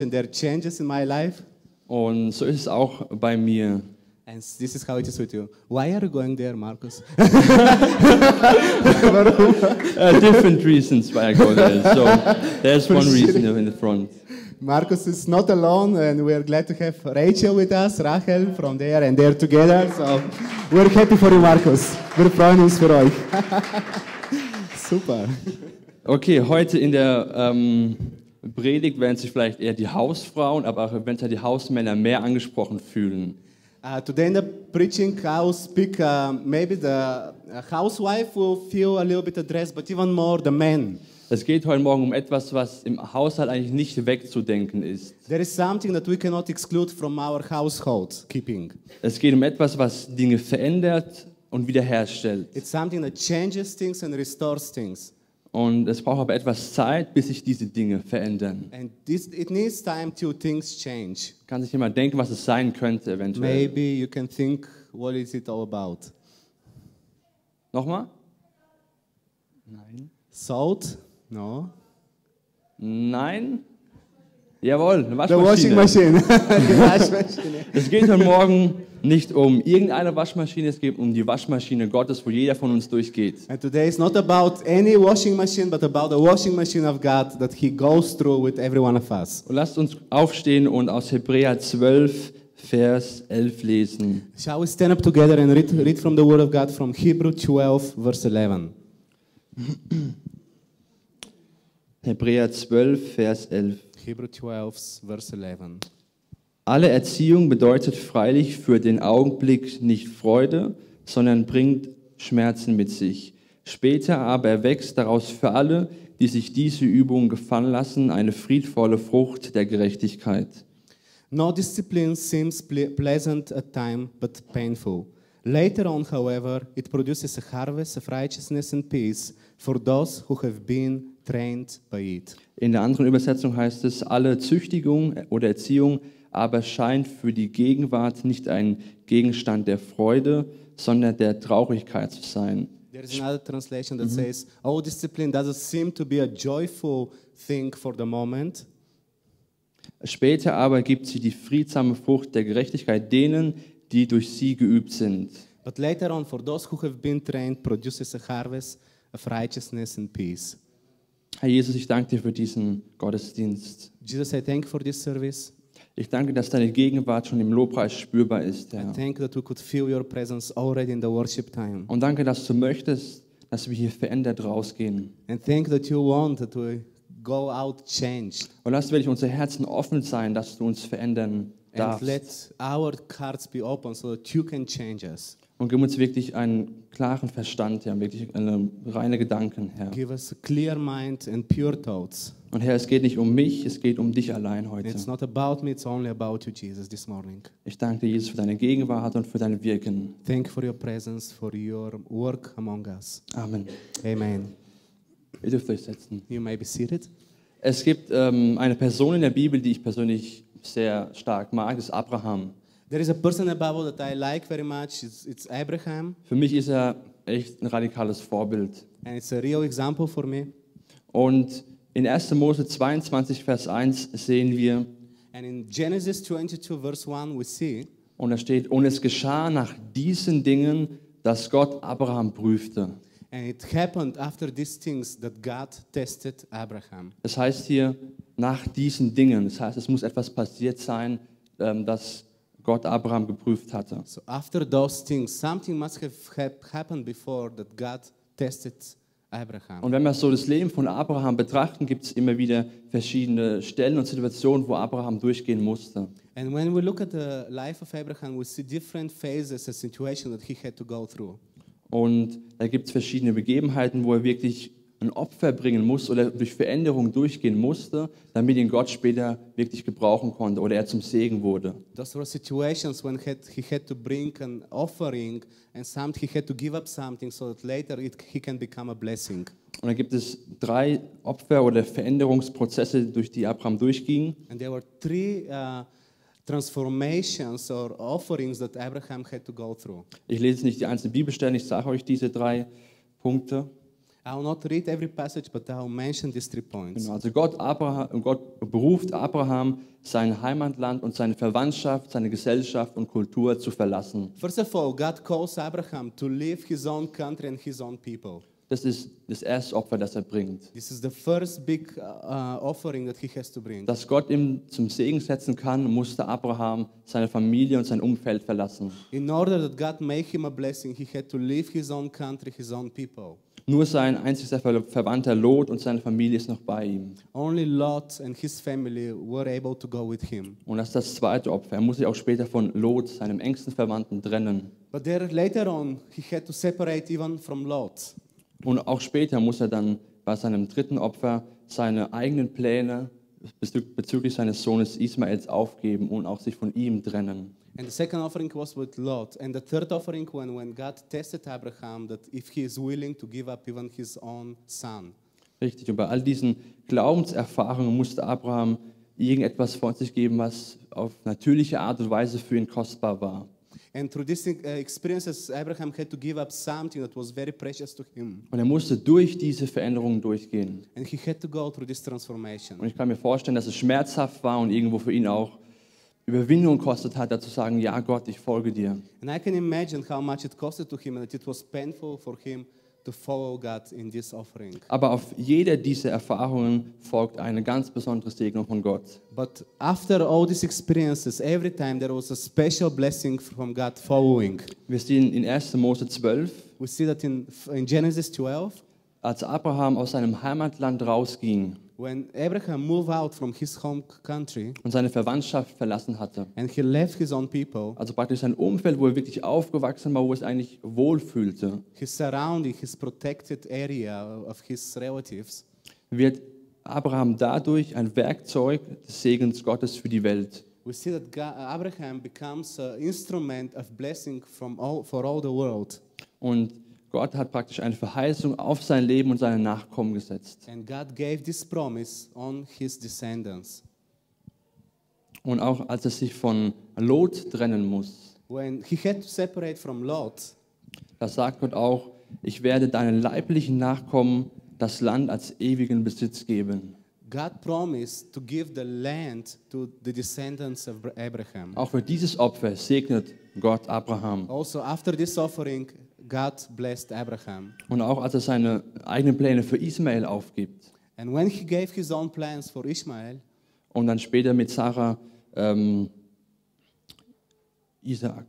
and there are changes in my life. Und so ist es auch bei mir. And this is how it is with you. Why are you going there, Marcus? Uh, different reasons why I go there. So there's one reason in the front. Marcus is not alone, and we are glad to have Rachel with us, Rachel from there, and they're together. So we're happy for you, Marcus. Wir freuen uns für euch. Super. Okay, heute in der ähm, Predigt werden sich vielleicht eher die Hausfrauen, aber auch eventuell die Hausmänner mehr angesprochen fühlen. Uh, today in the preaching, I'll speak. Uh, maybe the uh, housewife will feel a little bit addressed, but even more the men. Es geht heute Morgen um etwas, was im Haushalt eigentlich nicht wegzudenken ist. There is something that we cannot exclude from our household keeping. Es geht um etwas, was Dinge verändert und wiederherstellt. It's something that changes things and restores things. Und es braucht aber etwas Zeit, bis sich diese Dinge verändern. And this, it needs time till things change. Kann sich jemand denken, was es sein könnte eventuell? Maybe you can think, what is it all about? Nochmal? Nein. Salt? No. Nein? Jawohl, eine washing Waschmaschine. machine. Die Waschmaschine. Es geht heute Morgen nicht um irgendeine Waschmaschine, es geht um die Waschmaschine Gottes, wo jeder von uns durchgeht. And today is not about any washing machine, but about the washing machine of God that He goes through with every one of us. Und lasst uns aufstehen und aus Hebräer 12, Vers 11 lesen. Shall we stand up together and read, read from the Word of God from Hebrew 12, verse 11? Hebräer 12, Vers 11. Hebrew 12, verse 11. Alle Erziehung bedeutet freilich für den Augenblick nicht Freude, sondern bringt Schmerzen mit sich. Später aber erwächst daraus für alle, die sich diese Übung gefallen lassen, eine friedvolle Frucht der Gerechtigkeit. No discipline seems ple- pleasant at time, but painful. Later on, however, it produces a harvest of righteousness and peace for those who have been trained by it. In der anderen Übersetzung heißt es, alle Züchtigung oder Erziehung aber scheint für die Gegenwart nicht ein Gegenstand der Freude, sondern der Traurigkeit zu sein. There is another translation that says, Oh, discipline doesn't seem to be a joyful thing for the moment, Später aber gibt sie die friedsame Frucht der Gerechtigkeit denen, die durch sie geübt sind. but later on, for those who have been trained, produces a harvest of righteousness and peace. Herr Jesus, ich danke dir für diesen Gottesdienst. Jesus, I thank you for this service. Ich danke, dass deine Gegenwart schon im Lobpreis spürbar ist, I Herr. thank that we could feel your presence already in the worship time. Und danke, dass du möchtest, dass wir hier verändert rausgehen. And thank that you want that we go out changed. Und lass wirklich unsere Herzen offen sein, dass du uns verändern And darfst. let our hearts be open so that you can change us. Und gib uns wirklich einen klaren Verstand, Herr, wirklich eine reine Gedanken, Herr. Give us a clear mind and pure thoughts. Und Herr, es geht nicht um mich, es geht um dich allein heute. It's not about me, it's only about you, Jesus, this morning. Ich danke dir, Jesus, für deine Gegenwart und für dein Wirken. Thank you for your presence, for your work among us. Amen. Amen. Ihr dürft euch setzen. You may be seated. Es gibt ähm, eine Person in der Bibel, die ich persönlich sehr stark mag, das ist Abraham. There is a person in the Bible that I like very much. It's, it's Abraham, Für mich ist er echt ein radikales Vorbild. and it's a real example for me. Und in 1. Mose 22, Vers 1 sehen wir, And in Genesis 22, verse 1, we see, und da steht, und es geschah nach diesen Dingen, dass Gott Abraham prüfte. and it happened after these things that God tested Abraham. Das heißt hier, nach diesen Dingen. Das heißt, es muss etwas passiert sein, ähm, dass Gott Abraham geprüft hatte. So after those things, something must have hap- happened before that God tested Abraham. Und wenn wir so das Leben von Abraham betrachten, gibt es immer wieder verschiedene Stellen und Situationen, wo Abraham durchgehen musste. And when we look at the life of Abraham, we see different phases and situations that he had to go through. Und da gibt es verschiedene Begebenheiten, wo er wirklich ein Opfer bringen muss oder durch Veränderungen durchgehen musste, damit ihn Gott später wirklich gebrauchen konnte oder er zum Segen wurde. Those were situations when had, he had to bring an offering and some, he had to give up something so that later it, he can become a blessing. Und da gibt es drei Opfer oder Veränderungsprozesse, durch die Abraham durchging. And there were three uh, transformations or offerings that Abraham had to go through. Ich lese nicht die einzelnen Bibelstellen, ich sage euch diese drei Punkte. I will not read every passage, but I will mention these three points. Genau, also Gott, Abraham, Gott beruft Abraham, sein Heimatland und seine Verwandtschaft, seine Gesellschaft und Kultur zu verlassen. First of all, God calls Abraham to leave his own country and his own people. Das ist das erste Opfer, das er bringt. This is the first big uh, offering that he has to bring. Dass Gott ihm zum Segen setzen kann, musste Abraham seine Familie und sein Umfeld verlassen. In order that God make him a blessing, he had to leave his own country, his own people. Nur sein einziger Ver Verwandter Lot und seine Familie ist noch bei ihm. Only Lot and his family were able to go with him. Und das ist das zweite Opfer. Er muss sich auch später von Lot, seinem engsten Verwandten, trennen. But there later on, he had to separate even from Lot. Und auch später muss er dann bei seinem dritten Opfer seine eigenen Pläne bezü bezüglich seines Sohnes Ismaels aufgeben und auch sich von ihm trennen. And the second offering was with Lot. And the third offering, when, when God tested Abraham, that if he is willing to give up even his own son. Richtig. Und bei all diesen Glaubenserfahrungen musste Abraham irgendetwas von sich geben, was auf natürliche Art und Weise für ihn kostbar war. And through these uh, experiences, Abraham had to give up something that was very precious to him. Und er musste durch diese Veränderungen durchgehen. And he had to go through this transformation. Und ich kann mir vorstellen, dass es schmerzhaft war und irgendwo für ihn auch Überwindung kostet hat, dazu sagen, ja Gott, ich folge dir. And I can imagine how much it costed to him and that it was painful for him to follow God in this offering. Aber auf jede dieser Erfahrungen folgt eine ganz besondere Segnung von Gott. But after all these experiences, every time there was a special blessing from God following. Wir sehen in 1. Mose 12, We see that in, in Genesis 12, als Abraham aus seinem Heimatland rausging when Abraham moved out from his home country und seine Verwandtschaft verlassen hatte. and he left his own people, Also praktisch sein Umfeld, wo er wirklich aufgewachsen war, wo er es eigentlich wohlfühlte, his surrounding, his protected area of his relatives, wird Abraham dadurch ein Werkzeug des Segens Gottes für die Welt. we see that God, Abraham becomes an instrument of blessing from all, for all the world. Und Gott hat praktisch eine Verheißung auf sein Leben und seine Nachkommen gesetzt. And God gave this promise on his descendants. Und auch als er sich von Lot trennen muss, When he had to separate from Lot, da sagt Gott auch, ich werde deinen leiblichen Nachkommen das Land als ewigen Besitz geben. God promised to give the land to the descendants of Abraham. Auch für dieses Opfer segnet Gott Abraham. Also, after this offering, God blessed Abraham. Und auch als er seine eigenen Pläne für Ismael aufgibt And when he gave his own plans for Ishmael, und dann später mit Sarah ähm, Isaak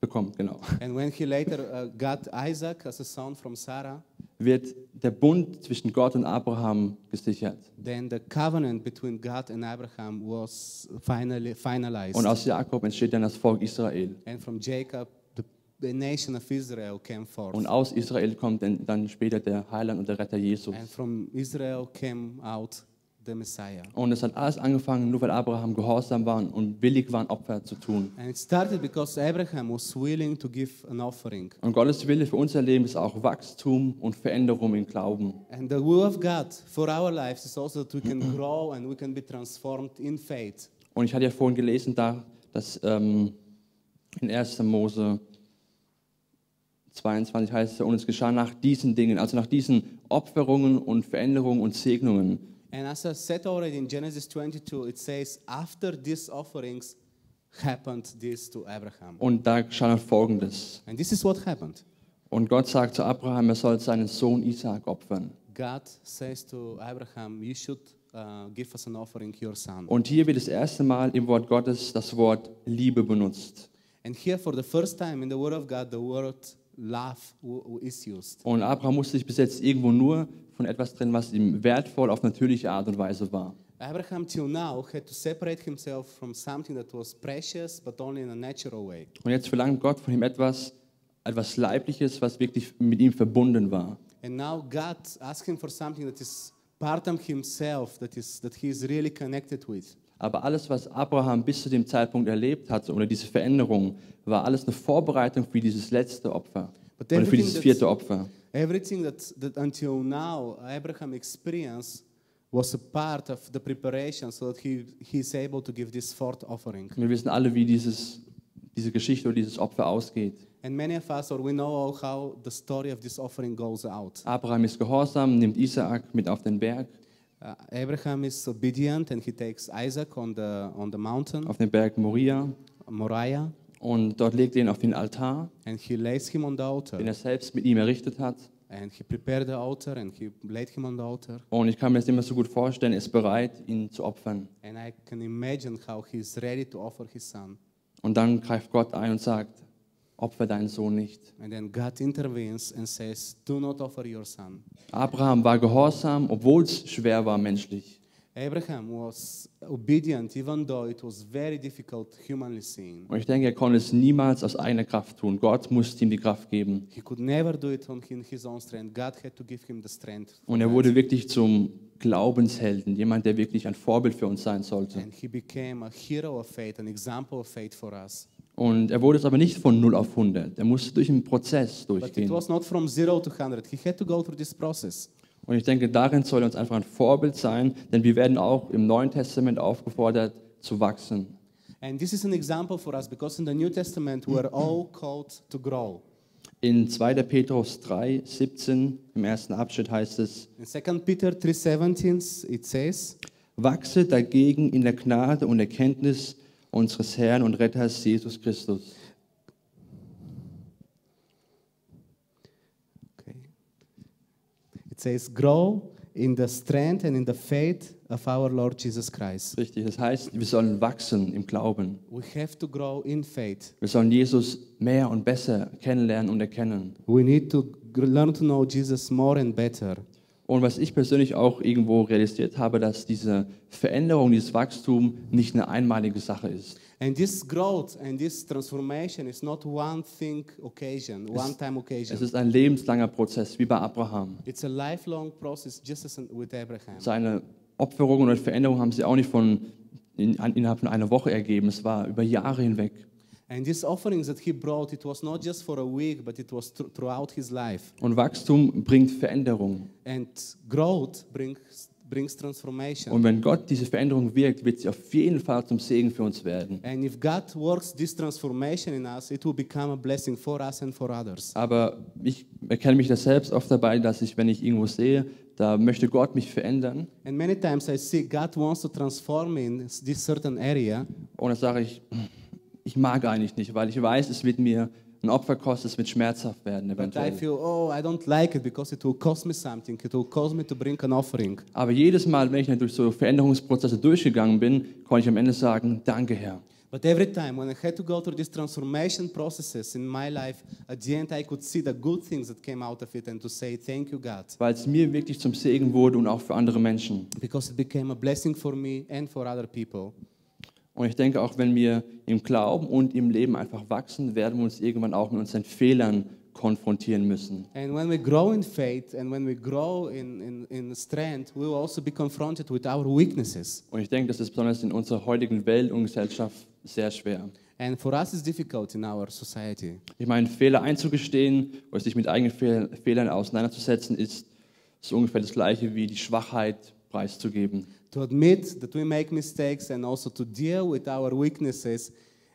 bekommt, genau, and when he later uh, got Isaac as a son from Sarah, wird der Bund zwischen Gott und Abraham gesichert. then the covenant between God and Abraham was finally finalized. Und aus Jakob entsteht dann das Volk Israel. and from Jacob, the, nation of Israel came forth. Und aus Israel kommt dann- später der Heiland und der Retter Jesus. and from Israel came out the Messiah. Und es hat alles angefangen, nur weil Abraham gehorsam war und willig war, Opfer zu tun. And it started because Abraham was willing to give an offering. Und Gottes Wille für unser Leben ist auch Wachstum und Veränderung im Glauben. And the will of God for our lives is also that we can grow and we can be transformed in faith. Und ich hatte ja vorhin gelesen, da, dass ähm, in 1. Mose 22 heißt es, und es geschah nach diesen Dingen, also nach diesen Opferungen und Veränderungen und Segnungen, And as I said already in Genesis 22, it says, after these offerings happened this to Abraham. Und da geschah Folgendes. And this is what happened. Und Gott sagt zu Abraham, er soll seinen Sohn Isaak opfern. God says to Abraham, you should uh, give us an offering, your son. Und hier wird das erste Mal im Wort Gottes das Wort Liebe benutzt. And here, for the first time in the Word of God, the word Und Abraham musste sich bis jetzt irgendwo nur von etwas trennen, was ihm wertvoll auf natürliche Art und Weise war. Abraham, till now, had to separate himself from something that was precious, but only in a natural way. Und jetzt verlangt Gott von ihm etwas, etwas Leibliches, was wirklich mit ihm verbunden war. And now God asks him for something that is part of himself, that, is, that he is really connected with. Aber alles, was Abraham bis zu dem Zeitpunkt erlebt hatte, oder diese Veränderung, war alles eine Vorbereitung für dieses letzte Opfer. But Oder für dieses vierte Opfer. Everything that, that until now Abraham experienced was a part of the preparation so that he, he is able to give this fourth offering. Wir wissen alle, wie dieses, diese Geschichte oder dieses Opfer ausgeht. And many of us, or we know how the story of this offering goes out. Abraham ist gehorsam, nimmt Isaak mit auf den Berg, Uh, Abraham is obedient and he takes Isaac on the, on the mountain, auf den Berg Moria, Moriah, und dort legt er ihn auf den Altar, and he lays him on the altar. den er selbst mit ihm errichtet hat. And he prepared the altar and he laid him on the altar. Und ich kann mir das immer so gut vorstellen, er ist bereit, ihn zu opfern. And I can imagine how he's ready to offer his son. Und dann greift Gott ein und sagt, opfer deinen Sohn nicht. And then God intervenes and says, Do not offer your son. Abraham war gehorsam, obwohl es schwer war menschlich. Abraham was obedient even though it was very difficult humanly seen. Und ich denke, er konnte es niemals aus eigener Kraft tun. Gott musste ihm die Kraft geben. He could never do it on his own strength. God had to give him the strength. Und er wurde wirklich zum Glaubenshelden, jemand, der wirklich ein Vorbild für uns sein sollte. And he became a hero of faith, an example of faith for us. Und er wurde es aber nicht von 0 auf 100. Er musste durch einen Prozess durchgehen. was not from zero to 100. He had to go through this process. Und ich denke, darin soll er uns einfach ein Vorbild sein, denn wir werden auch im Neuen Testament aufgefordert zu wachsen. And this is an example for us because in the New Testament we are all called to grow. In 2. Petrus 3, 17, im ersten Abschnitt heißt es, In 2 Peter 3:17 it says, Wachse dagegen in der Gnade und Erkenntnis unseres Herrn und Retters Jesus Christus. okay. It says grow in the strength and in the faith of our Lord Jesus Christ. Richtig, das heißt, wir sollen wachsen im Glauben. We have to grow in faith. Wir sollen Jesus mehr und besser kennenlernen und erkennen. We need to learn to know Jesus more and better. Und was ich persönlich auch irgendwo realisiert habe, dass diese Veränderung, dieses Wachstum nicht eine einmalige Sache ist. And this growth and this transformation is not one thing occasion, one time Es occasion. ist ein lebenslanger Prozess, wie bei Abraham. It's a lifelong process, just as with Abraham. Seine Opferung oder Veränderung haben sie auch nicht von, in, innerhalb von einer Woche ergeben. Es war über Jahre hinweg. And these offerings that he brought, it was not just for a week, but it was thr- throughout his life. Und Wachstum bringt Veränderung. And growth brings, brings transformation. Und wenn Gott diese Veränderung wirkt, wird sie auf jeden Fall zum Segen für uns werden. And if God works this transformation in us, it will become a blessing for us and for others. Aber ich erkenne mich das selbst oft dabei, dass ich, wenn ich irgendwo sehe, da möchte Gott mich verändern. And many times I see God wants to transform me in this certain area, Und dann sage ich, ich mag eigentlich nicht, weil ich weiß, es wird mir ein Opfer kosten, es wird schmerzhaft werden eventuell. feel, oh, like. Aber jedes Mal, wenn ich durch so Veränderungsprozesse durchgegangen bin, konnte ich am Ende sagen, danke Herr. But every time when I had to go through these transformation processes in my life, at the end I could see the good things that came out of it and to say, thank you, God. Weil es mir wirklich zum Segen wurde und auch für andere Menschen. Because it became a blessing for me and for other people. Und ich denke, auch wenn wir im Glauben und im Leben einfach wachsen, werden wir uns irgendwann auch mit unseren Fehlern konfrontieren müssen. And when we grow in faith and when we grow in, in, in strength, we will also be confronted with our weaknesses. Und ich denke, das ist besonders in unserer heutigen Welt und Gesellschaft sehr schwer. And for us, it's difficult in our society. Ich meine, Fehler einzugestehen oder sich mit eigenen Fehl Fehlern auseinanderzusetzen, ist so ungefähr das Gleiche wie die Schwachheit preiszugeben. To admit that we make mistakes and also to deal with our weaknesses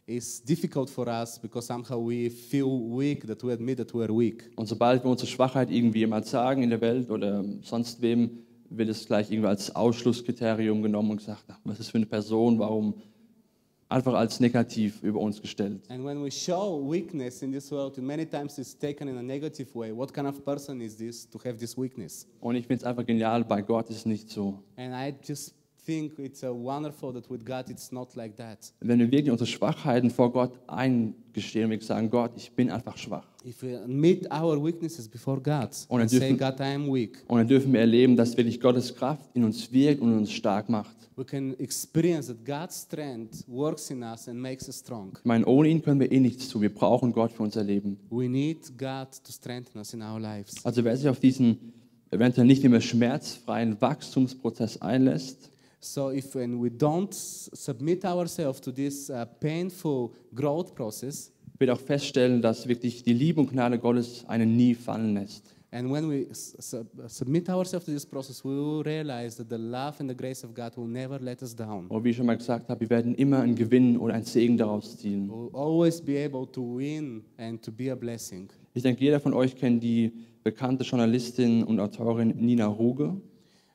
is difficult for us because somehow we feel weak that we admit that we are weak. Und sobald wir unsere Schwachheit irgendwie jemand sagen in der Welt oder sonst wem, wird es gleich irgendwie als Ausschlusskriterium genommen und gesagt, was ist für eine Person, warum einfach als negativ über uns gestellt. And when we show weakness in this world, many times it's taken in a negative way. What kind of person is this to have this weakness? Und ich finde es einfach genial, bei Gott ist es nicht so. And I just think it's wonderful that with God it's not like that. Wenn wir wirklich unsere Schwachheiten vor Gott eingestehen und sagen, Gott, ich bin einfach schwach. If we admit our weaknesses before God Und and dann say, dürfen- God, I am weak, Und dann dürfen wir erleben, dass wirklich Gottes Kraft in uns wirkt und uns stark macht. we can experience that God's strength works in us and makes us strong. Ich meine, ohne ihn können wir eh nichts tun. Wir brauchen Gott für unser Leben. We need God to strengthen us in our lives. Also wer sich auf diesen eventuell nicht immer schmerzfreien Wachstumsprozess einlässt, So if when we don't submit ourselves to this uh, painful growth process, wird auch feststellen, dass wirklich die Liebe und Gnade Gottes einen nie fallen lässt. And when we sub- submit ourselves to this process, we will realize that the love and the grace of God will never let us down. Und wie ich schon mal gesagt habe, wir werden immer einen Gewinn oder einen Segen daraus ziehen. We'll always be able to win and to be a blessing. Ich denke, jeder von euch kennt die bekannte Journalistin und Autorin Nina Ruge.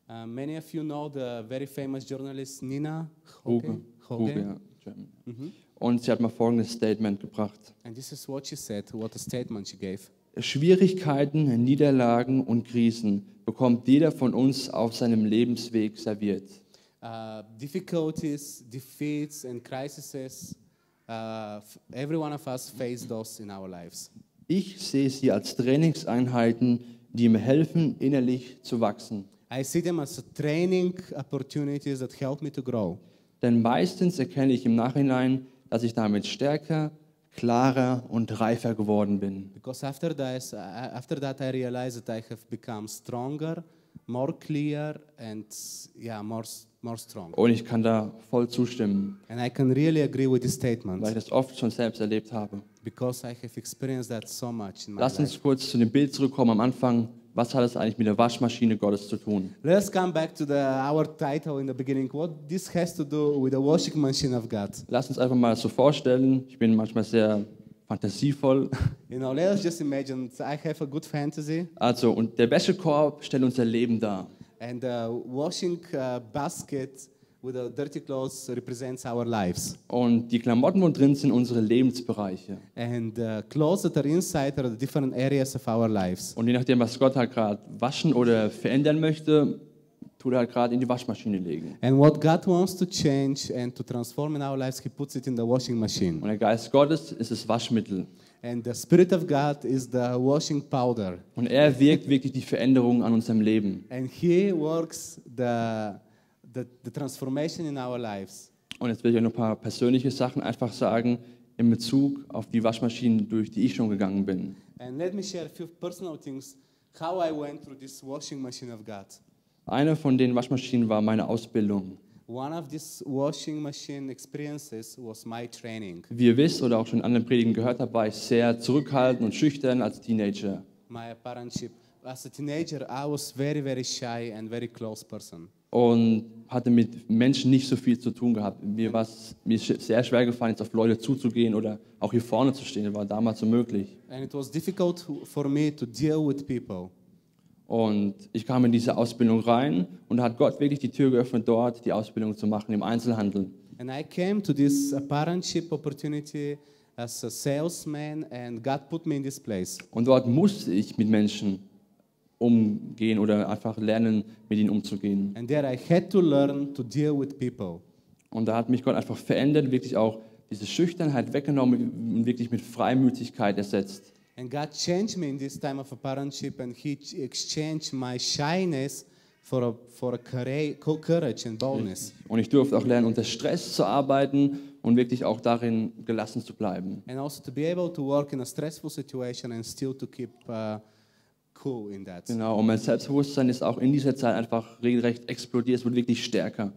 Uh, many of you know the very famous journalist Nina Hoge. Ruge ja. German. Und sie hat mal folgendes Statement gebracht. And this is what she said, what a statement she gave. Schwierigkeiten, Niederlagen und Krisen bekommt jeder von uns auf seinem Lebensweg serviert. Uh, difficulties, defeats, and crises, uh, every one of us face those in our lives. Ich sehe sie als Trainingseinheiten, die mir helfen, innerlich zu wachsen. I see them as training opportunities that help me to grow. Denn meistens erkenne ich im Nachhinein, dass ich damit stärker, klarer und reifer geworden bin. Because after that, after that, I realized that I have become stronger, more clear, and yeah, more more strong. Und ich kann da voll zustimmen, And I can really agree with this weil ich statement das oft schon selbst erlebt habe. because I have experienced that so much in my Lass life. uns kurz zu dem Bild zurückkommen am Anfang. Was hat es eigentlich mit der Waschmaschine Gottes zu tun? Let's come back to the, our title in the beginning. What this has to do with the washing machine of God. Lass uns einfach mal so vorstellen. Ich bin manchmal sehr fantasievoll. You know, let us just imagine I have a good fantasy, Also, und der Wäschekorb stellt unser Leben dar. and the washing uh, basket with the dirty clothes represents our lives. Und die Klamotten, wo drin sind, unsere Lebensbereiche. And the clothes that are inside are the different areas of our lives. Und je nachdem, was Gott halt gerade waschen oder verändern möchte, tut er halt gerade in die Waschmaschine legen. And what God wants to change and to transform in our lives, He puts it in the washing machine. Und der Geist Gottes ist das Waschmittel. And the Spirit of God is the washing powder. Und er wirkt wirklich die Veränderung an unserem Leben. And He works the, the, the transformation in our lives. Und jetzt will ich euch noch ein paar persönliche Sachen einfach sagen in Bezug auf die Waschmaschinen, durch die ich schon gegangen bin. And let me share a few personal things how I went through this washing machine of God. Eine von den Waschmaschinen war meine Ausbildung. One of these washing machine experiences was my training, Wie ihr wisst oder auch schon in anderen Predigen gehört habt, war ich sehr zurückhaltend und schüchtern als Teenager. my parentship. As a teenager, I was very, very shy and very close person. Und hatte mit Menschen nicht so viel zu tun gehabt. Mir war es mir sehr schwer gefallen, jetzt auf Leute zuzugehen oder auch hier vorne zu stehen. Das war damals unmöglich. And it was difficult for me to deal with people. Und ich kam in diese Ausbildung rein und da hat Gott wirklich die Tür geöffnet, dort die Ausbildung zu machen im Einzelhandel. And I came to this apprenticeship opportunity as a salesman, and God put me in this place. Und dort musste ich mit Menschen umgehen oder einfach lernen, mit ihnen umzugehen. And there I had to learn to deal with people. Und da hat mich Gott einfach verändert, wirklich auch diese Schüchternheit weggenommen und wirklich mit Freimütigkeit ersetzt. And God changed me in this time of apprenticeship, and He ch- exchanged my shyness for a, for a coura- co- courage and boldness. Und ich durfte auch lernen, unter Stress zu arbeiten und wirklich auch darin gelassen zu bleiben. And also to be able to work in a stressful situation and still to keep uh, cool in that. Genau, und mein Selbstbewusstsein ist auch in dieser Zeit einfach regelrecht explodiert, es wurde wirklich stärker.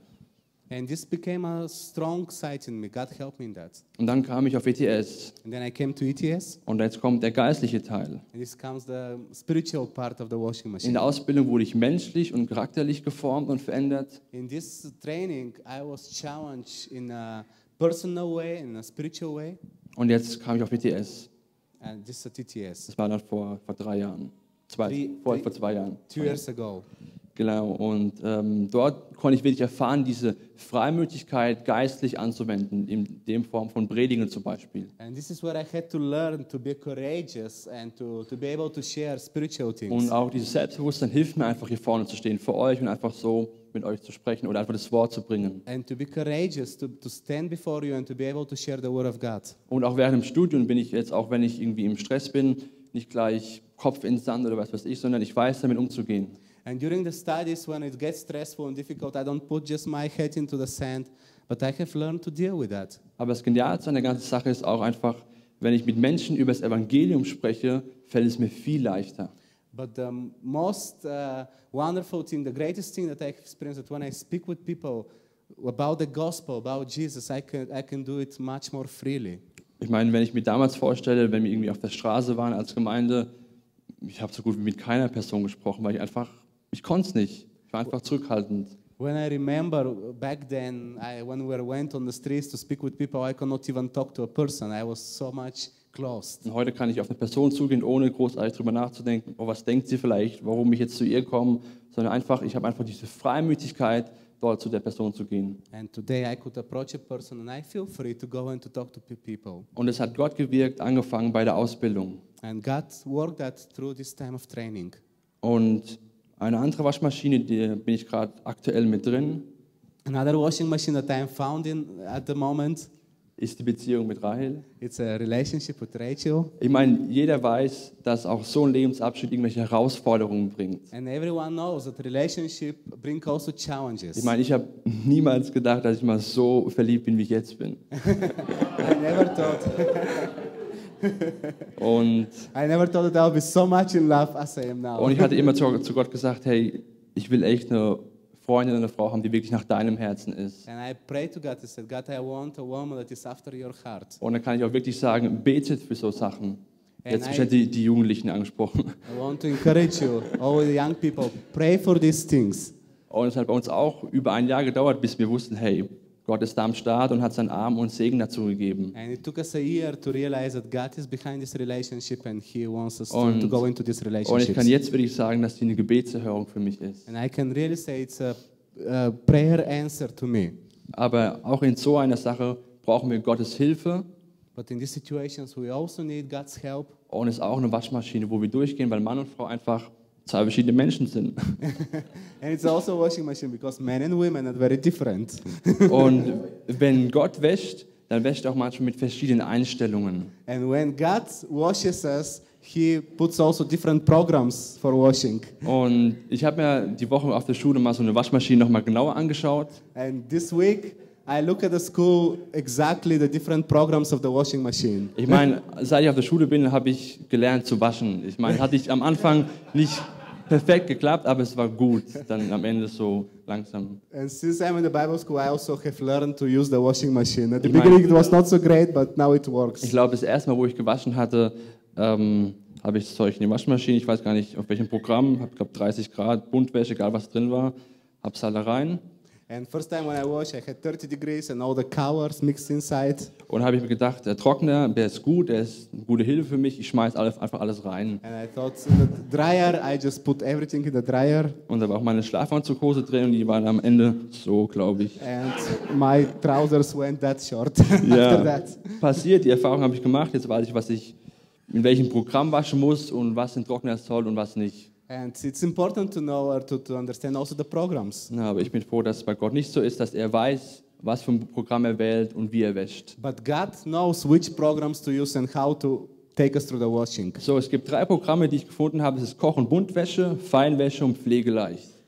And this became a strong side in me. God helped me in that. Und dann kam ich auf ETS And then I came to ETS, und jetzt kommt der geistliche Teil. and this comes the spiritual part of the washing In machine. der Ausbildung wurde ich menschlich und charakterlich geformt und verändert. In this training, I was challenged in a personal way, in a spiritual way, Und jetzt kam ich auf ETS. and this is a TTS. Das war dann vor, vor drei Jahren. Zwei, Three- vor, three- vor zwei Jahren. Two years ago. Genau, und ähm, dort konnte ich wirklich erfahren, diese Freimütigkeit geistlich anzuwenden, in dem Form von Predigen zum Beispiel. To learn to be courageous and to, to be able to share spiritual things. Und auch dieses Selbstbewusstsein hilft mir einfach hier vorne zu stehen, vor euch und einfach so mit euch zu sprechen oder einfach das Wort zu bringen. and to be courageous, to, to stand before you and to be able to share the word of God. Und auch während dem Studium bin ich jetzt, auch wenn ich irgendwie im Stress bin, nicht gleich Kopf ins Sand oder was weiß ich, sondern ich weiß damit umzugehen. And during the studies, when it gets stressful and difficult, I don't put just my head into the sand, but I have learned to deal with that. Aber das Genialste an der ganzen Sache ist auch einfach, wenn ich mit Menschen über das Evangelium spreche, fällt es mir viel leichter. But the most uh, wonderful thing, the greatest thing that I experienced, when I speak with people about the gospel, about Jesus, I can, I can do it much more freely. Ich meine, wenn ich mir damals vorstelle, wenn wir irgendwie auf der Straße waren als Gemeinde, ich habe so gut wie mit keiner Person gesprochen, weil ich einfach, ich konnte es nicht. Ich war einfach zurückhaltend. When I remember back then, I, when we went on the streets to speak with people, I could not even talk to a person. I was so much closed. Und heute kann ich auf eine Person zugehen, ohne großartig drüber nachzudenken, oh, was denkt sie vielleicht, warum ich jetzt zu ihr komme, sondern einfach, ich habe einfach diese Freimütigkeit, dort zu der Person zu gehen. And today I could approach a person and I feel free to go and to talk to pe- people. Und es hat Gott gewirkt, angefangen bei der Ausbildung. And God worked that through this time of training. Und eine andere Waschmaschine, die bin ich gerade aktuell mit drin, Another washing machine that I'm found in at the moment, ist die Beziehung mit Rahel. it's a relationship with Rachel. Ich meine, jeder weiß, dass auch so ein Lebensabschnitt irgendwelche Herausforderungen bringt. And everyone knows that relationship bring also Ich challenges. meine, ich habe niemals gedacht, dass ich mal so verliebt bin, wie ich jetzt bin. I never thought Und, I never thought that I would be so much in love as I am now. und ich hatte immer zu, zu Gott gesagt, hey, ich will echt eine Freundin, eine Frau haben, die wirklich nach deinem Herzen ist. Und dann kann ich auch wirklich sagen, betet für so Sachen. Jetzt bestimmt die, die Jugendlichen angesprochen. I want to encourage you, all the young people, pray for these things. Und es hat bei uns auch über ein Jahr gedauert, bis wir wussten, hey, Gott ist da am Start und hat seinen Arm und Segen dazu gegeben. And it took us a year to realize that God is behind this relationship and He wants us to, Und- to go into this Und ich relationship. kann jetzt wirklich sagen, dass die eine Gebetserhörung für mich ist. Really. Aber auch in so einer Sache brauchen wir Gottes Hilfe But in these situations, we also need God's help. und es ist auch eine Waschmaschine, wo wir durchgehen, weil Mann und Frau einfach zwei verschiedene Menschen sind. And it's also a washing machine because men and women are very different. Und wenn Gott wäscht, dann wäscht er auch manchmal mit verschiedenen Einstellungen. and when God washes us, He puts also different programs for washing. Und ich habe mir die Woche auf der Schule mal so eine Waschmaschine nochmal genauer angeschaut. And this week, I look at the school exactly the different programs of the washing machine. Ich meine, seit ich auf der Schule bin, habe ich gelernt zu waschen. Ich meine, hatte ich am Anfang nicht perfekt geklappt, aber es war gut. Dann am Ende so langsam. And since I'm in the Bible school, I also have learned to use the washing machine. At the Ich beginning, it was not so great, but now it works. Ich glaube, das erste Mal, wo ich gewaschen hatte, ähm, habe ich das Zeug in die Waschmaschine. Ich weiß gar nicht, auf welchem Programm. Habe, glaube 30 Grad, Buntwäsche, egal was drin war. Habe es alle rein. And first time when I wash, I had 30 degrees and all the colors mixed inside. Und habe ich mir gedacht, der Trockner, der ist gut, der ist eine gute Hilfe für mich. Ich schmeiße alles, einfach alles rein. And I thought, in the dryer, I just put everything in the dryer. Und da war auch meine Schlafanzughose drin und die waren am Ende so, glaube ich. And my trousers went that short Ja. after that. Passiert, die Erfahrung habe ich gemacht. Jetzt weiß ich, was ich in welchem Programm waschen muss und was in Trockner soll und was nicht. And it's important to know or to, to understand also the programs. Na, aber ich bin froh, dass es bei Gott nicht so ist, dass er weiß, was für ein Programm er wählt und wie er wäscht. But God knows which programs to use and how to take us through the washing. So, es gibt drei Programme, die ich gefunden habe. Es ist Koch- und Buntwäsche, Feinwäsche und Pflegeleicht.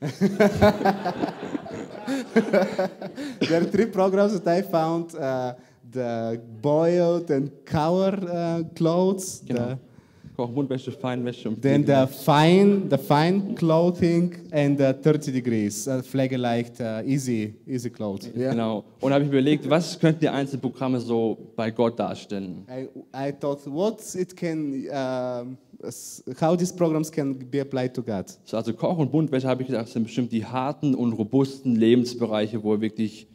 there are three programs that I found: uh, the boiled and cover uh, clothes, Genau. Koch- und Buntwäsche, Feinwäsche und the, then the fine, the fine clothing, and the 30 degrees, uh, like uh, easy, easy clothes. Yeah. Genau. Und habe ich überlegt, was könnten die einzelnen Programme so bei Gott darstellen? I, I thought what it can, s- how these programs can be applied to God. So, also Koch- und Buntwäsche habe ich gedacht, sind bestimmt die harten und robusten Lebensbereiche, wo er wirklich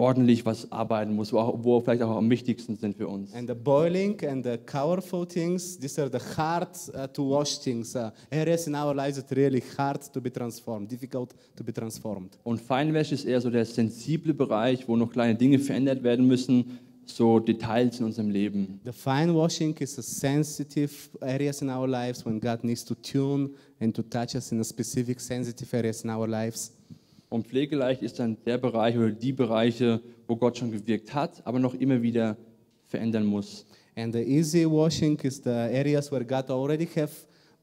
ordentlich was arbeiten muss, wo, wo vielleicht auch am wichtigsten sind für uns. And the boiling and the colorful things, these are the hard uh, to wash things, uh, areas in our lives that really hard to be transformed, difficult to be transformed. Und Feinwäsche ist eher so der sensible Bereich, wo noch kleine Dinge verändert werden müssen, so Details in unserem Leben. The fine washing is a sensitive areas in our lives when God needs to tune and to touch us in a specific sensitive areas in our lives. Und pflegeleicht ist dann der Bereich oder die Bereiche, wo Gott schon gewirkt hat, aber noch immer wieder verändern muss. And the easy washing is the areas where God already have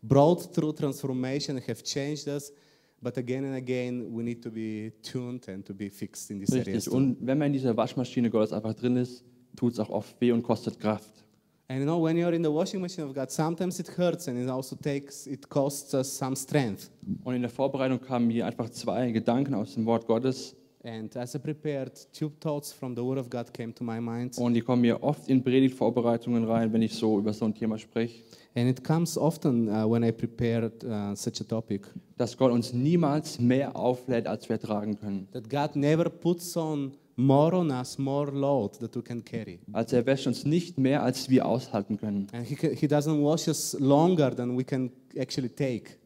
brought through transformation, have changed us, but again and again we need to be tuned and to be fixed in these areas. Too. Und wenn man in dieser Waschmaschine Gottes einfach drin ist, tut es auch oft weh und kostet Kraft. And you know, when you're in the washing machine of God, sometimes it hurts and it also takes, it costs us some strength. Und in der Vorbereitung kamen mir einfach zwei Gedanken aus dem Wort Gottes. And as I prepared, two thoughts from the Word of God came to my mind. Und die kommen mir oft in Predigtvorbereitungen rein, wenn ich so über so ein Thema spreche. And it comes often uh, when I prepare uh, such a topic. Dass Gott uns niemals mehr auflädt, als wir tragen können. That God never puts on more on us, more load that we can carry. Also er wäscht uns nicht mehr, als wir aushalten können. And he, he doesn't wash us longer than we can actually take.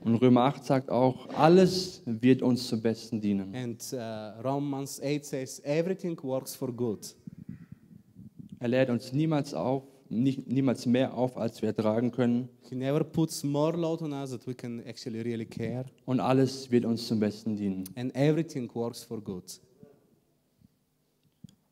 Und Römer 8 sagt auch, alles wird uns zum Besten dienen. And uh, Romans 8 says, everything works for good. Er lädt uns niemals auf, nicht, niemals mehr auf, als wir tragen können. He never puts more load on us that we can actually really care. Und alles wird uns zum Besten dienen. And everything works for good.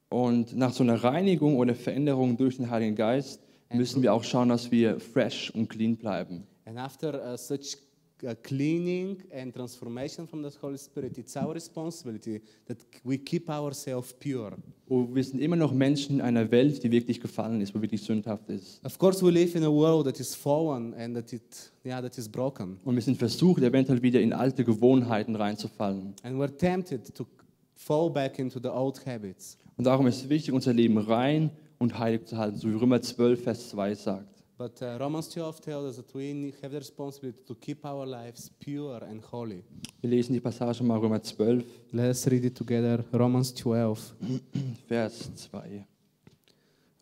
Und nach so einer Reinigung oder Veränderung durch den Heiligen Geist müssen wir auch schauen, dass wir fresh und clean bleiben. And after uh, such uh, cleaning and transformation from the Holy Spirit, it's our responsibility that we keep ourselves pure. Und wir sind immer noch Menschen in einer Welt, die wirklich gefallen ist, wo wirklich sündhaft ist. Of course, we live in a world that is fallen and that it, yeah, that is broken. Und wir sind versucht, eventuell wieder in alte Gewohnheiten reinzufallen. And we're tempted to fall back into the old habits. Und darum ist es wichtig, unser Leben rein und heilig zu halten, so wie Römer 12, Vers 2 sagt. But uh, Romans 12 tells us that we have the responsibility to keep our lives pure and holy. Wir lesen die Passage mal Römer 12, Let us read it together. Romans 12. Vers 2.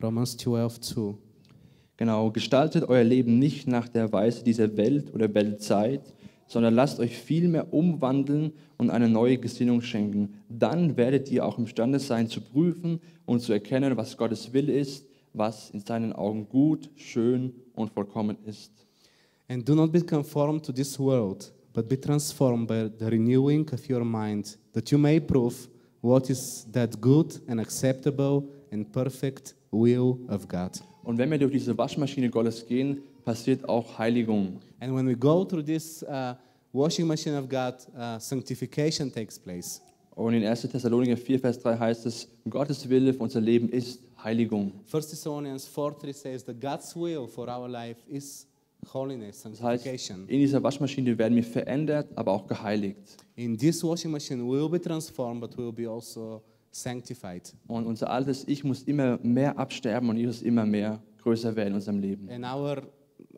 Romans 12, 2. Genau, gestaltet euer Leben nicht nach der Weise dieser Welt oder Weltzeit, sondern lasst euch vielmehr umwandeln und eine neue Gesinnung schenken. Dann werdet ihr auch imstande sein zu prüfen und zu erkennen, was Gottes Wille ist, was in seinen Augen gut, schön und vollkommen ist. And do not be conformed to this world, but be transformed by the renewing of your mind, that you may prove what is that good and acceptable and perfect will of God. Und wenn wir durch diese Waschmaschine Gottes gehen, passiert auch Heiligung. And when we go through this uh, washing machine of God, uh, sanctification takes place. Und in 1. Thessalonicher 4, Vers 3 heißt es, Gottes Wille für unser Leben ist Heiligung. 1 Thessalonians 4 3 says that God's will for our life is holiness, Das heißt, sanctification. in dieser Waschmaschine werden wir verändert, aber auch geheiligt. In this washing machine, we will be transformed, but we will be also sanctified. Und unser altes Ich muss immer mehr absterben und Jesus immer mehr größer werden in unserem Leben. And our,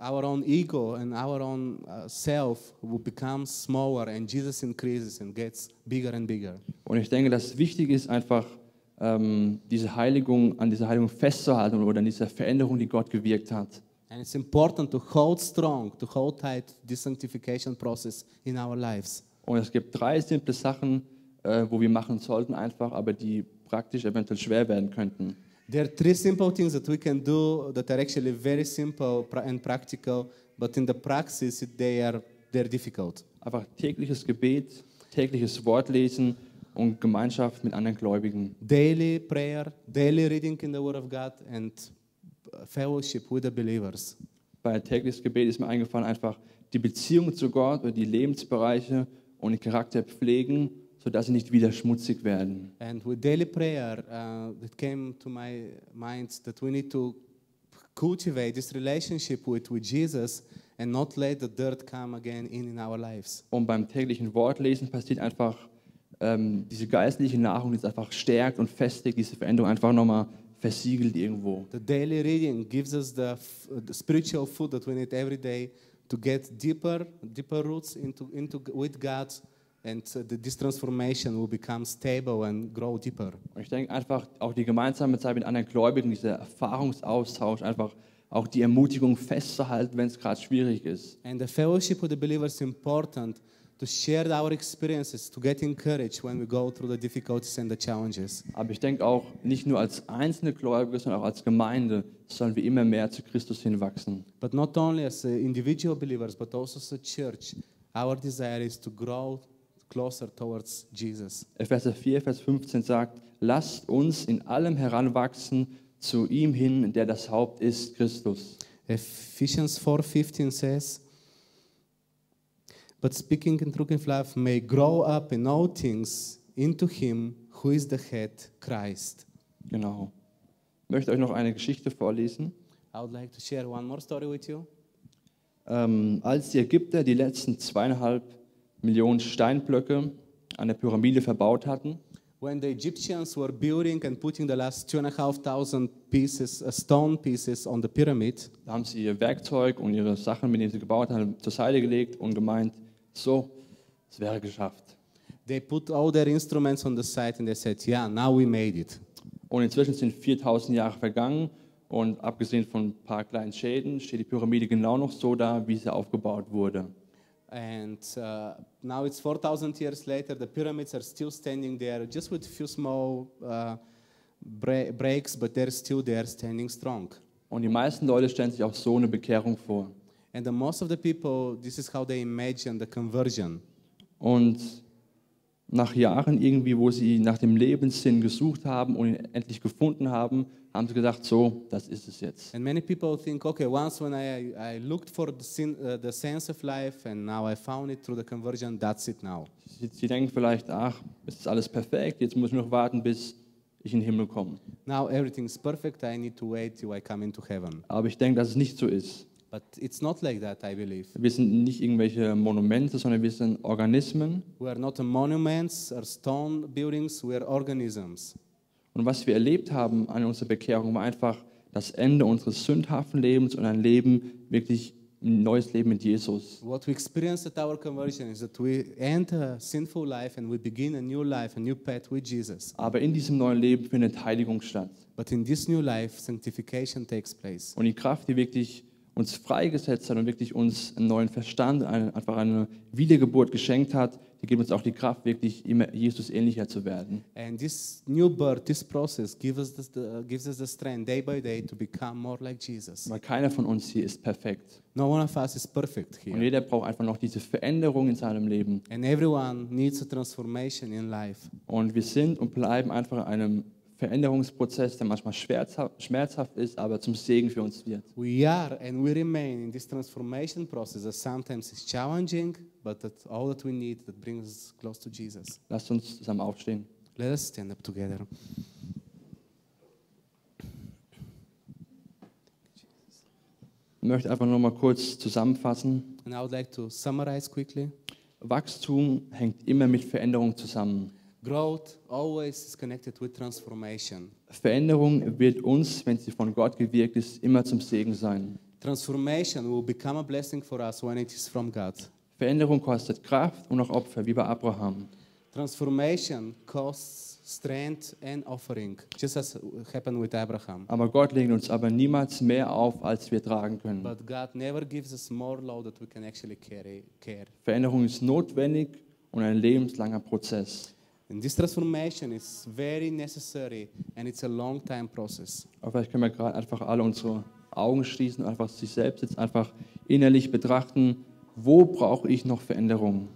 our own ego and our own uh, self will become smaller, and Jesus increases and gets bigger and bigger. Und ich denke, dass wichtig ist, einfach ähm, diese Heiligung, an dieser Heiligung festzuhalten oder an dieser Veränderung, die Gott gewirkt hat. And it's important to hold strong, to hold tight this sanctification process in our lives. Und es gibt drei simple Sachen, äh, wo wir machen sollten, einfach, aber die praktisch eventuell schwer werden könnten. There are three simple things that we can do that are actually very simple and practical, but in the practice it- they are they're difficult. Einfach tägliches Gebet, tägliches Wortlesen und Gemeinschaft mit anderen Gläubigen. Daily prayer, daily reading in the Word of God, and uh, fellowship with the believers. Bei tägliches Gebet ist mir eingefallen, einfach die Beziehung zu Gott oder die Lebensbereiche und den Charakter pflegen, sodass sie nicht wieder schmutzig werden. And with daily prayer, uh, it came to my mind that we need to cultivate this relationship with, with Jesus and not let the dirt come again in in our lives. Und beim täglichen Wortlesen passiert einfach ähm, diese geistliche Nahrung, die es einfach stärkt und festigt, diese Veränderung einfach nochmal versiegelt irgendwo. The daily reading gives us the, the spiritual food that we need every day to get deeper, deeper roots into, into with God, and uh, this transformation will become stable and grow deeper. Und ich denke einfach auch die gemeinsame Zeit mit anderen Gläubigen, dieser Erfahrungsaustausch, einfach auch die Ermutigung festzuhalten, wenn es gerade schwierig ist. And the fellowship with the believers is important to share our experiences, to get encouraged when we go through the difficulties and the challenges. Aber ich denke auch, nicht nur als einzelne Gläubige, sondern auch als Gemeinde sollen wir immer mehr zu Christus hinwachsen. But not only as uh, individual believers, but also as a church, our desire is to grow closer towards Jesus. Epheser 4, Vers 15 sagt, lasst uns in allem heranwachsen zu ihm hin, der das Haupt ist, Christus. Ephesians 4:15 says, "But speaking in truth and love may grow up in all things into him who is the head, Christ." Genau. Ich möchte euch noch eine Geschichte vorlesen. I would like to share one more story with you. Ähm, als die Ägypter die letzten zweieinhalb Millionen Steinblöcke eine Pyramide verbaut hatten. When the Egyptians were building and putting the last two and a half thousand pieces, uh, stone pieces on the pyramid, Da haben sie ihr Werkzeug und ihre Sachen, mit denen sie gebaut haben, zur Seite gelegt und gemeint, so, es wäre geschafft. they put all their instruments on the side and they said, Yeah, now we made it. Und inzwischen sind 4000 Jahre vergangen und abgesehen von ein paar kleinen Schäden steht die Pyramide genau noch so da, wie sie aufgebaut wurde. And uh, now it's 4,000 years later, the pyramids are still standing there, just with a few small uh, bra- breaks, but they're still there, standing strong. Und die meisten Leute stellen sich auch so eine Bekehrung vor. And the most of the people, this is how they imagine the conversion. Und nach Jahren irgendwie, wo sie nach dem Lebenssinn gesucht haben und ihn endlich gefunden haben, haben sie gedacht, so, das ist es jetzt. And many people think, okay, once when I, I looked for the, sin, uh, the sense of life and now I found it through the conversion, that's it now. Sie, sie denken vielleicht, ach, es ist alles perfekt, jetzt muss ich noch warten, bis ich in den Himmel komme. Now everything's perfect, I need to wait till I come into heaven. Aber ich denke, dass es nicht so ist. But it's not like that, I believe. Wir sind nicht irgendwelche Monumente, sondern wir sind Organismen. We are not monuments or stone buildings, we are organisms. Und was wir erlebt haben an unserer Bekehrung, war einfach das Ende unseres sündhaften Lebens und ein Leben, wirklich ein neues Leben mit Jesus. What we experience at our conversion is that we end a sinful life and we begin a new life, a new path with Jesus. Aber in diesem neuen Leben findet Heiligung statt. But in this new life, sanctification takes place. Und die Kraft, die wirklich uns freigesetzt hat und wirklich uns einen neuen Verstand, eine, einfach eine Wiedergeburt geschenkt hat, die gibt uns auch die Kraft, wirklich immer Jesus ähnlicher zu werden. And this new birth, this process, gives us the, gives us the strength day by day to become more like Jesus. Weil keiner von uns hier ist perfekt. No one of us is perfect Und here. jeder braucht einfach noch diese Veränderung in seinem Leben. And everyone needs a transformation in life. Und wir sind und bleiben einfach in einem Veränderungsprozess, der manchmal schmerzhaft, ist, aber zum Segen für uns wird. We are and we remain in this transformation process that sometimes is challenging, but that all that we need that brings us close to Jesus. Lasst uns zusammen aufstehen. Let us stand up together. Ich möchte einfach noch mal kurz zusammenfassen. And I would like to summarize quickly. Wachstum hängt immer mit Veränderung zusammen. Growth always is connected with transformation. Veränderung wird uns, wenn sie von Gott gewirkt ist, immer zum Segen sein. Transformation will become a blessing for us when it is from God. Veränderung kostet Kraft und auch Opfer, wie bei Abraham. Transformation costs strength and offering, just as happened with Abraham. Aber Gott legt uns aber niemals mehr auf, als wir tragen können. But God never gives us more load that we can actually carry. Care. Veränderung ist notwendig und ein lebenslanger Prozess. And this transformation is very necessary and it's a long time process. Aber vielleicht können wir gerade einfach alle unsere Augen schließen und einfach sich selbst jetzt einfach innerlich betrachten, wo brauche ich noch Veränderung?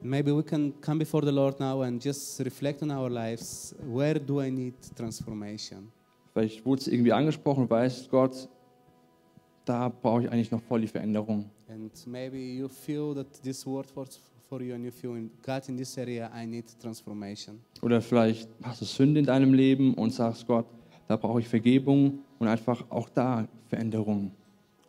And maybe we can come before the Lord now and just reflect on our lives. Where do I need transformation? Vielleicht wurde es irgendwie angesprochen und weiß Gott, da brauche ich eigentlich noch voll die Veränderung. And maybe you feel that this word was for you and you feel, God, in this area, I need transformation. Oder vielleicht hast du Sünde in deinem Leben und sagst Gott, da brauche ich Vergebung und einfach auch da Veränderung.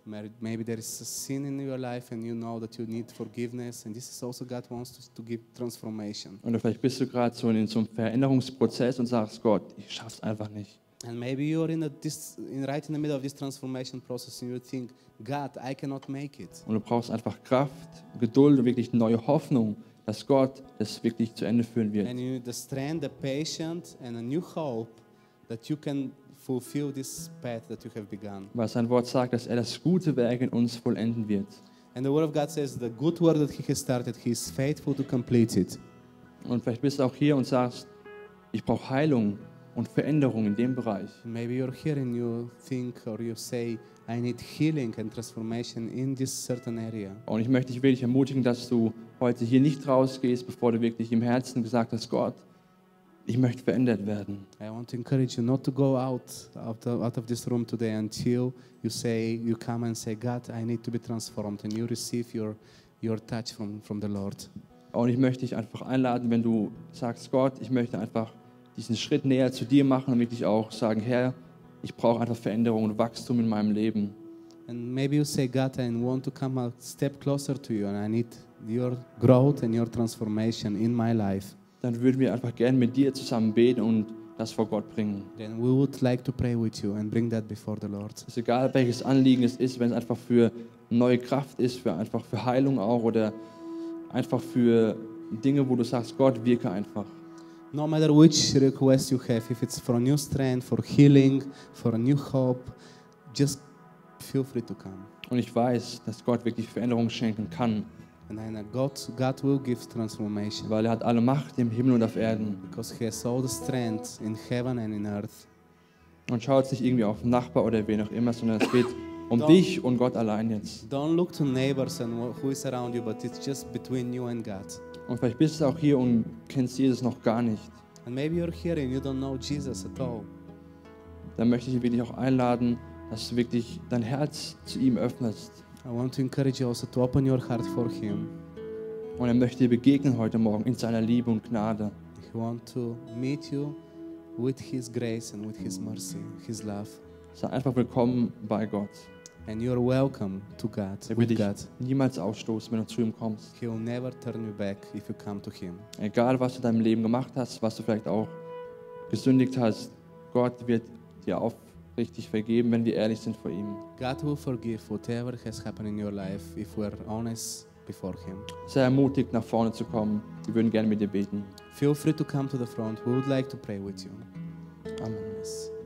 Maybe there is a sin in your life and you know that you need forgiveness. And this is also God wants to, to give transformation. Oder vielleicht bist du gerade so in so einem Veränderungsprozess und sagst Gott, ich schaff's einfach nicht. And maybe you're in, a, this, in right in the middle of this transformation process and you think, God, I cannot make it. Und du brauchst einfach Kraft, Geduld und wirklich neue Hoffnung, dass Gott das wirklich zu Ende führen wird. And you need the strength, the patience, and a new hope that you can fulfill this path that you have begun. Weil sein Wort sagt, dass er das gute Werk in uns vollenden wird. And the Word of God says, the good work that He has started, He is faithful to complete it. Und vielleicht bist du auch hier und sagst, ich brauche Heilung und Veränderung in dem Bereich. Maybe you're here and you think or you say, I need healing and transformation in this certain area. Und ich möchte dich wirklich ermutigen, dass du heute hier nicht rausgehst, bevor du wirklich im Herzen gesagt hast, Gott, ich möchte verändert werden. I want to encourage you not to go out, of, out of this room today until you say, you come and say, God, I need to be transformed, and you receive your, your touch from, from the Lord. Und ich möchte dich einfach einladen, wenn du sagst, Gott, ich möchte einfach diesen Schritt näher zu dir machen und wirklich auch sagen, Herr, ich brauche einfach Veränderung und Wachstum in meinem Leben. And maybe you say, God, I want to come a step closer to you, and I need your growth and your transformation in my life. dann würden wir einfach gerne mit dir zusammen beten und das vor Gott bringen. then we would like to pray with you and bring that before the Lord. Es ist egal, welches Anliegen es ist, wenn es einfach für neue Kraft ist, für einfach für Heilung auch oder einfach für Dinge, wo du sagst, Gott, wirke einfach. No matter which request you have, if it's for a new strength, for healing, for a new hope, just feel free to come. Und ich weiß, dass Gott wirklich Veränderung schenken kann, And I know God, God will give transformation weil er hat alle Macht im Himmel und auf Erden. because He has all the strength in heaven and in earth. Und schau jetzt nicht irgendwie auf den Nachbar oder wen auch immer, sondern es geht um Doch. dich und Gott allein jetzt. Don't look to neighbors and wh- who is around you, but it's just between you and God. Und vielleicht bist du auch hier und kennst Jesus noch gar nicht. And maybe you're here and you don't know Jesus at all. Dann möchte ich dich auch einladen, dass du wirklich dein Herz zu ihm öffnest. I want to encourage you also to open your heart for Him. Und er möchte dir begegnen heute Morgen in seiner Liebe und Gnade. He wants to meet you with His grace and with His mercy, His love. Sei einfach willkommen bei Gott. And you're welcome to God, Er wird dich God. niemals ausstoßen, wenn du zu ihm kommst. He will never turn you back if you come to Him. Egal, was du in deinem Leben gemacht hast, was du vielleicht auch gesündigt hast, Gott wird dir aufrichtig vergeben, wenn wir ehrlich sind vor ihm. God will forgive whatever has happened in your life if we're honest before Him. Sei ermutigt, nach vorne zu kommen. Wir würden gerne mit dir beten. Feel free to come to the front. We would like to pray with you. Amen.